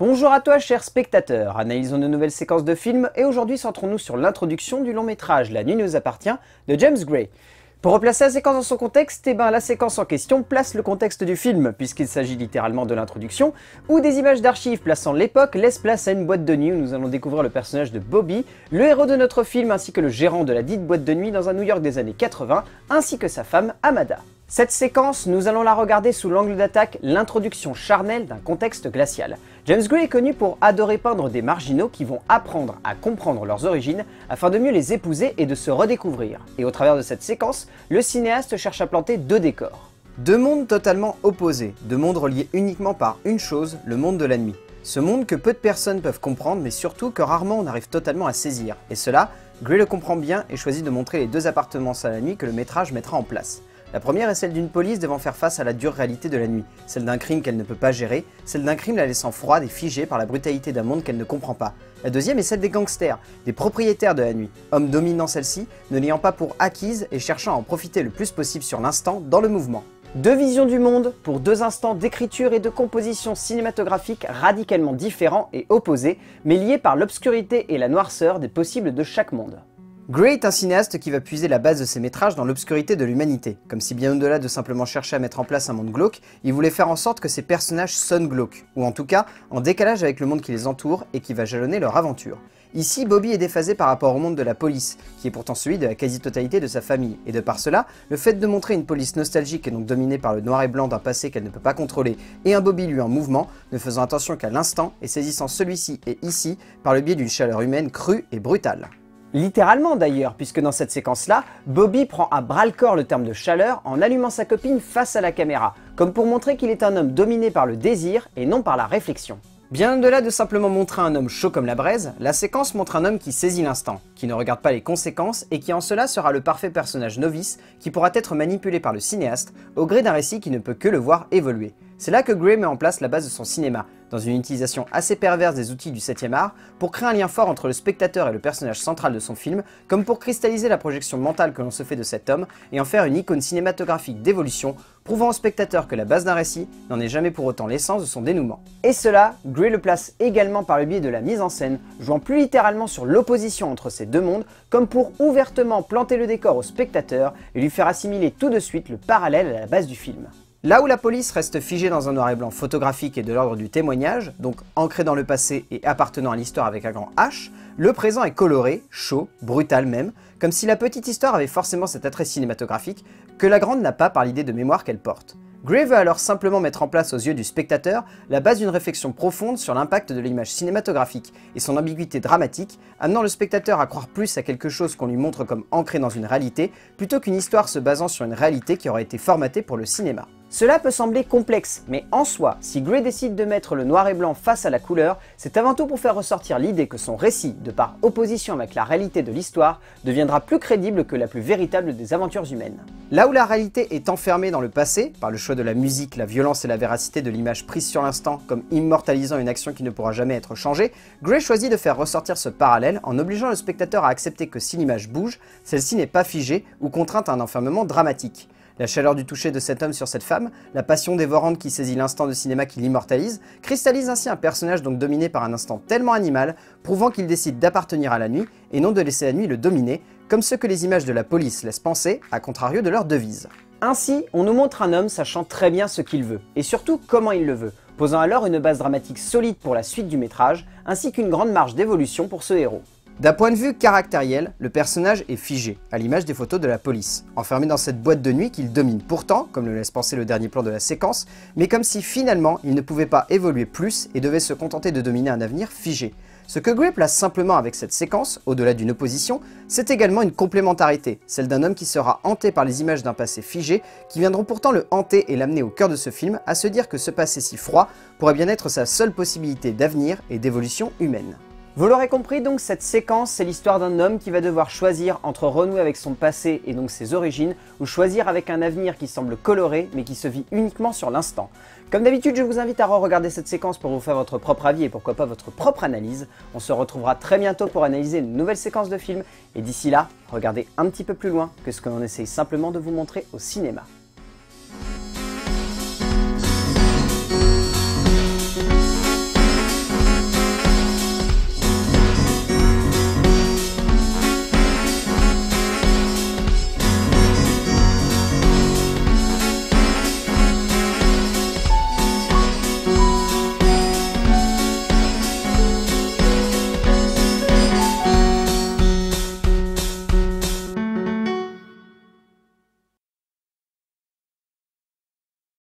Bonjour à toi chers spectateurs, analysons de nouvelles séquences de films et aujourd'hui centrons-nous sur l'introduction du long métrage La nuit nous appartient de James Gray. Pour replacer la séquence dans son contexte, eh ben, la séquence en question place le contexte du film, puisqu'il s'agit littéralement de l'introduction, où des images d'archives plaçant l'époque laissent place à une boîte de nuit où nous allons découvrir le personnage de Bobby, le héros de notre film ainsi que le gérant de la dite boîte de nuit dans un New York des années 80, ainsi que sa femme Amada. Cette séquence, nous allons la regarder sous l'angle d'attaque l'introduction charnelle d'un contexte glacial. James Gray est connu pour adorer peindre des marginaux qui vont apprendre à comprendre leurs origines afin de mieux les épouser et de se redécouvrir. Et au travers de cette séquence, le cinéaste cherche à planter deux décors. Deux mondes totalement opposés, deux mondes reliés uniquement par une chose, le monde de la nuit. Ce monde que peu de personnes peuvent comprendre, mais surtout que rarement on arrive totalement à saisir. Et cela, Gray le comprend bien et choisit de montrer les deux appartements à la nuit que le métrage mettra en place. La première est celle d'une police devant faire face à la dure réalité de la nuit, celle d'un crime qu'elle ne peut pas gérer, celle d'un crime la laissant froide et figée par la brutalité d'un monde qu'elle ne comprend pas. La deuxième est celle des gangsters, des propriétaires de la nuit, hommes dominant celle-ci, ne l'ayant pas pour acquise et cherchant à en profiter le plus possible sur l'instant dans le mouvement. Deux visions du monde pour deux instants d'écriture et de composition cinématographique radicalement différents et opposés, mais liés par l'obscurité et la noirceur des possibles de chaque monde. Gray est un cinéaste qui va puiser la base de ses métrages dans l'obscurité de l'humanité. Comme si bien au-delà de simplement chercher à mettre en place un monde glauque, il voulait faire en sorte que ses personnages sonnent glauques, ou en tout cas en décalage avec le monde qui les entoure et qui va jalonner leur aventure. Ici, Bobby est déphasé par rapport au monde de la police, qui est pourtant celui de la quasi-totalité de sa famille, et de par cela, le fait de montrer une police nostalgique et donc dominée par le noir et blanc d'un passé qu'elle ne peut pas contrôler, et un Bobby lui en mouvement, ne faisant attention qu'à l'instant et saisissant celui-ci et ici par le biais d'une chaleur humaine crue et brutale. Littéralement d'ailleurs, puisque dans cette séquence-là, Bobby prend à bras-le-corps le terme de chaleur en allumant sa copine face à la caméra, comme pour montrer qu'il est un homme dominé par le désir et non par la réflexion. Bien au-delà de simplement montrer un homme chaud comme la braise, la séquence montre un homme qui saisit l'instant, qui ne regarde pas les conséquences et qui en cela sera le parfait personnage novice qui pourra être manipulé par le cinéaste au gré d'un récit qui ne peut que le voir évoluer. C'est là que Gray met en place la base de son cinéma, dans une utilisation assez perverse des outils du 7ème art, pour créer un lien fort entre le spectateur et le personnage central de son film, comme pour cristalliser la projection mentale que l'on se fait de cet homme et en faire une icône cinématographique d'évolution, prouvant au spectateur que la base d'un récit n'en est jamais pour autant l'essence de son dénouement. Et cela, Gray le place également par le biais de la mise en scène, jouant plus littéralement sur l'opposition entre ces deux mondes, comme pour ouvertement planter le décor au spectateur et lui faire assimiler tout de suite le parallèle à la base du film. Là où la police reste figée dans un noir et blanc photographique et de l'ordre du témoignage, donc ancré dans le passé et appartenant à l'histoire avec un grand H, le présent est coloré, chaud, brutal même, comme si la petite histoire avait forcément cet attrait cinématographique que la grande n'a pas par l'idée de mémoire qu'elle porte. Gray veut alors simplement mettre en place aux yeux du spectateur la base d'une réflexion profonde sur l'impact de l'image cinématographique et son ambiguïté dramatique, amenant le spectateur à croire plus à quelque chose qu'on lui montre comme ancré dans une réalité, plutôt qu'une histoire se basant sur une réalité qui aurait été formatée pour le cinéma. Cela peut sembler complexe, mais en soi, si Gray décide de mettre le noir et blanc face à la couleur, c'est avant tout pour faire ressortir l'idée que son récit, de par opposition avec la réalité de l'histoire, deviendra plus crédible que la plus véritable des aventures humaines. Là où la réalité est enfermée dans le passé, par le choix de la musique, la violence et la véracité de l'image prise sur l'instant comme immortalisant une action qui ne pourra jamais être changée, Gray choisit de faire ressortir ce parallèle en obligeant le spectateur à accepter que si l'image bouge, celle-ci n'est pas figée ou contrainte à un enfermement dramatique. La chaleur du toucher de cet homme sur cette femme, la passion dévorante qui saisit l'instant de cinéma qui l'immortalise, cristallise ainsi un personnage donc dominé par un instant tellement animal, prouvant qu'il décide d'appartenir à la nuit et non de laisser la nuit le dominer, comme ce que les images de la police laissent penser, à contrario de leur devise. Ainsi, on nous montre un homme sachant très bien ce qu'il veut, et surtout comment il le veut, posant alors une base dramatique solide pour la suite du métrage, ainsi qu'une grande marge d'évolution pour ce héros. D'un point de vue caractériel, le personnage est figé, à l'image des photos de la police, enfermé dans cette boîte de nuit qu'il domine pourtant, comme le laisse penser le dernier plan de la séquence, mais comme si finalement il ne pouvait pas évoluer plus et devait se contenter de dominer un avenir figé. Ce que Gray place simplement avec cette séquence, au-delà d'une opposition, c'est également une complémentarité, celle d'un homme qui sera hanté par les images d'un passé figé, qui viendront pourtant le hanter et l'amener au cœur de ce film à se dire que ce passé si froid pourrait bien être sa seule possibilité d'avenir et d'évolution humaine. Vous l'aurez compris donc, cette séquence, c'est l'histoire d'un homme qui va devoir choisir entre renouer avec son passé et donc ses origines, ou choisir avec un avenir qui semble coloré, mais qui se vit uniquement sur l'instant. Comme d'habitude, je vous invite à re-regarder cette séquence pour vous faire votre propre avis et pourquoi pas votre propre analyse. On se retrouvera très bientôt pour analyser une nouvelle séquence de film, et d'ici là, regardez un petit peu plus loin que ce que l'on essaye simplement de vous montrer au cinéma.